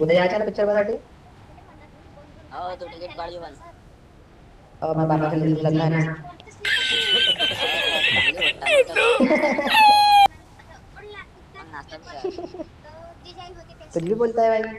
उद्या यायचं ना पिक्चर बघायसाठी हो तू तिकीट काढली पण अहो, माझ्या बाबाचं लग्न आहे ना. कुछ भी बोलता है भाई।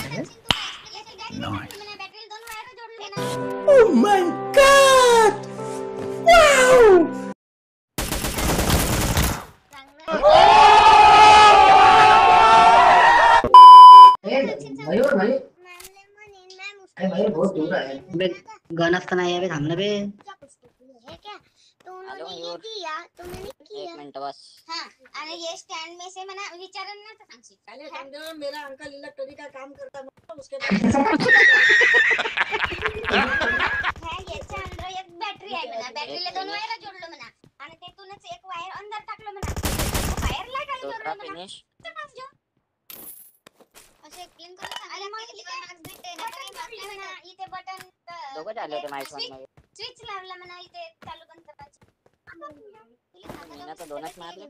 दूर है बे गन असताना यावे थांब ना बे हॅलो मयूर एक मिनिट बस। आणि ये स्टैंड में से मना विचारन ना सांगशील पहले समझो मेरा अंकल इलेक्ट्रॉनिक का काम करता है उसके ह्या याच्या अंदर एक बॅटरी आहे म्हणा बॅटरीला दोन वायर जोडलं म्हणा आणि त्यातूनच एक वायर अंदर टाकलं म्हणा वायरला काय तो जोडलं म्हणा फिनिश असे क्लीन करून सांग. अरे मग इथे नाही बटन दोघं झाले होते माझ्या फ़ोन मध्ये स्विच लावला म्हणा इथे चालू बंद करायचं मी ना तर दोनच मारले.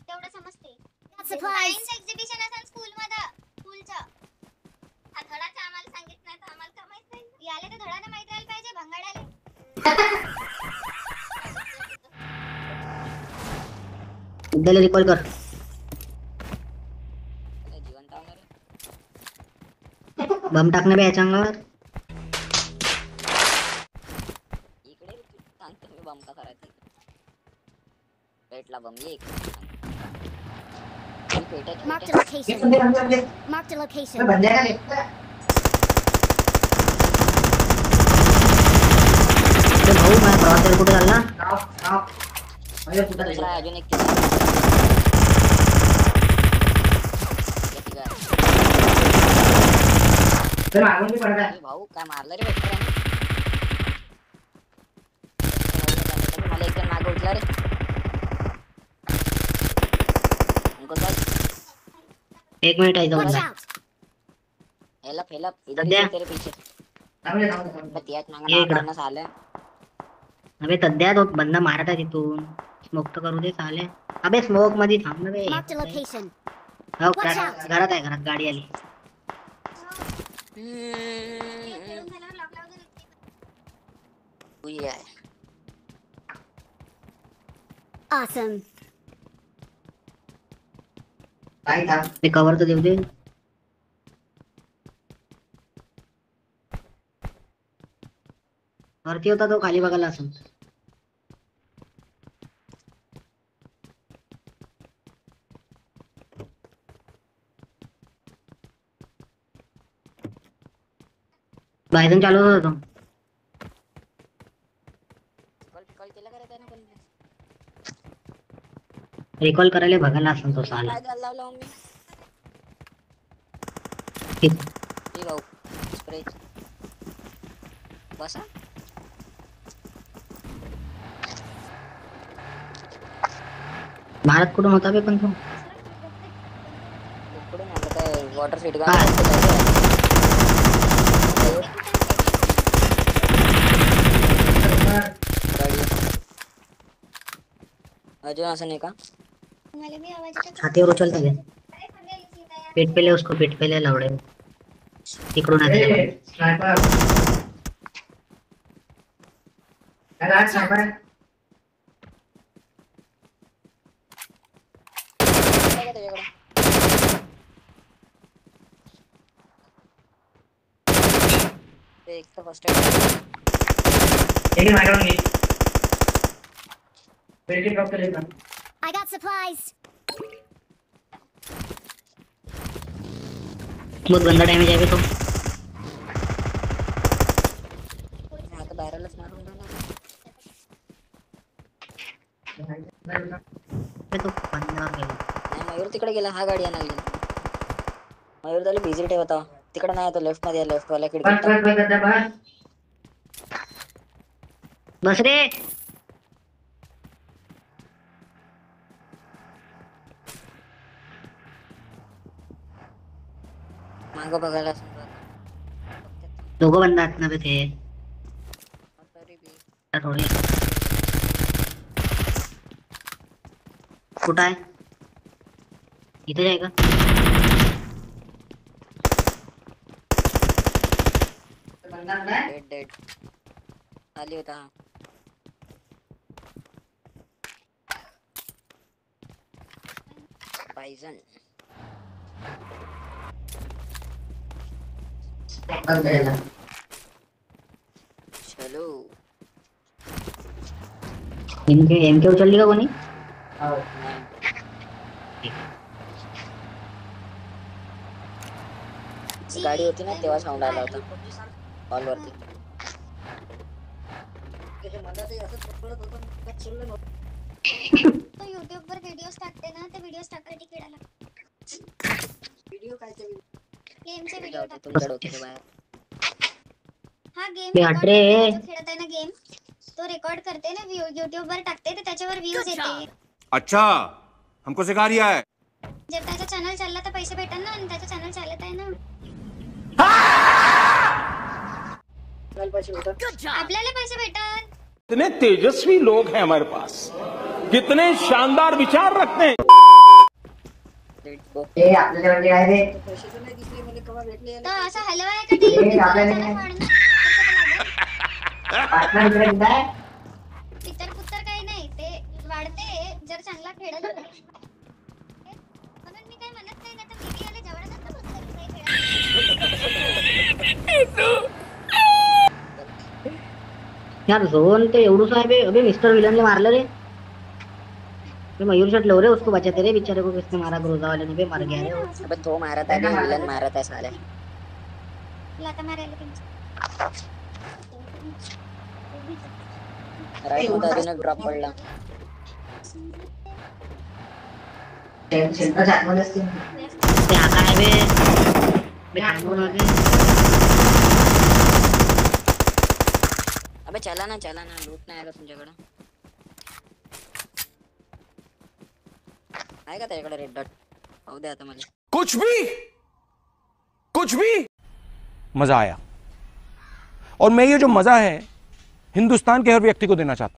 तेवढं समजते एक्झिबिशन असेल स्कूल मध्ये स्कूलचं हा धडाचं आम्हाला सांगितलं नाही तर आम्हाला का माहित नाही याले तर धडा माहित उद्याला रिकॉल कर बम टाकणं बे याच्या अंगावर इकडे सांगतो मी बम का करायचं पेटला बम ये. ही location. location. का ते भाऊ माझ्या क्रॉस कुठे चालला नाव नाव मयूर कुठं दुसरा आहे, अजून एक तिसरा. एक तिघं आहे. तर मागून मी पडत अरे भाऊ काय मारलं रे मला एक मागे उठला रे अंकुल भाई एक मिनिट बंदा out! हेलप हेलप इधर? ही तेरे पीछे थांबले थांबले थांबले बस याच मागं ये नाव इकडं. काढणं झालं अबे सध्या तो बंदा मारत आहे तिथून स्मोक तर करू दे चाले अबे स्मोक मध्ये थांब ना बे. हो घरात आहे घरात गाडी आली Awesome. काही थांब ते कवर तर देऊ दे। वरती होता तो खाली बघायला असं बाहेरून चालू होता तो रिकॉल करायला बघायला असं तो साला. ठीक. बसा. भारत कुठून होता बे पण तो वॉटर फीट हा. अजून असं नाही का? मला बी आवाज़ सीता पेट पेले उसको पेट तिकडून आहे स्नायपर अरे आज ಕಡೆ एक तो फ़र्स्ट एड एक मारो नहीं बेल्ट ड्रॉप कर लेना आई गॉट सप्लाइज बहुत गंदा डैमेज है तो हाँ तो बैरल मारूँगा ना तो पंद्रह मिनट मयूर तिकडे गेला हा गाडी आणायला गेला मयूर त्याला बिझी ठेवता तिकडे नाही तो लेफ़्ट मध्ये लेफ़्ट वाल्या बस बस रे मागं बघायला दोघं बंद आहेत ना बे ते थोडी कुठं आहे का बंदा नाही डेड होता हा पायझन बस गेला चलो एमके एमके उचलली का कोणी गाडी होती ना तेव्हा साऊंड आला होता. हॉल वरती. तो युट्यूब वर व्हिडिओज टाकते ना ते व्हिडिओज टाकायला तिकीट आला व्हिडिओ काय गेमचे व्हिडिओ जाऊ दे, टाक तुमच्या डोक्याच्या बाहेर? हा गेम बे हट रे. खेळत आहे ना गेम तो रेकॉर्ड करते ना युट्यूब वर टाकते तर त्याच्यावर व्ह्यूज येते. अच्छा! हमको सिखा रिया है। जर त्याचा चॅनल चालला तर पैसे भेटल ना आणि त्याचा चॅनल चालत आहे ना. आपल्याला पैसे भेटल कितने तेजस्वी लोग हैं हमारे पास। कितने शानदार विचार रखते हैं। असं ते? कुठं आहे पिक्चर पुत्तर काही नाही ते वाढते जर चांगला खेळत यार जोन तो एवढूस आहे. बे अबे मिस्टर विलन ने मारलं रे. बे मयूर शट लो रे उसको बचाते रे बेचारे को किसने मारा ग्रोजा वाले ने बे मर गया रे अबे तो मारत आहे विलन मारत आहे साल्या लाता त्यांची राईट मध्ये अजून एक ड्रॉप पडला. सेंटरच्या आतमध्ये असतील ते हा काय बे. होते अबे चला ना चला ना लूट नाही आला तुमच्याकडं आहे का त्याच्याकडे रेड डॉट। पाहू दे आता मला कुछ भी! कुछ भी! मज़ा आया। और मैं ये जो मज़ा है हिंदुस्तान के हर व्यक्ति को देना चाहता हूँ।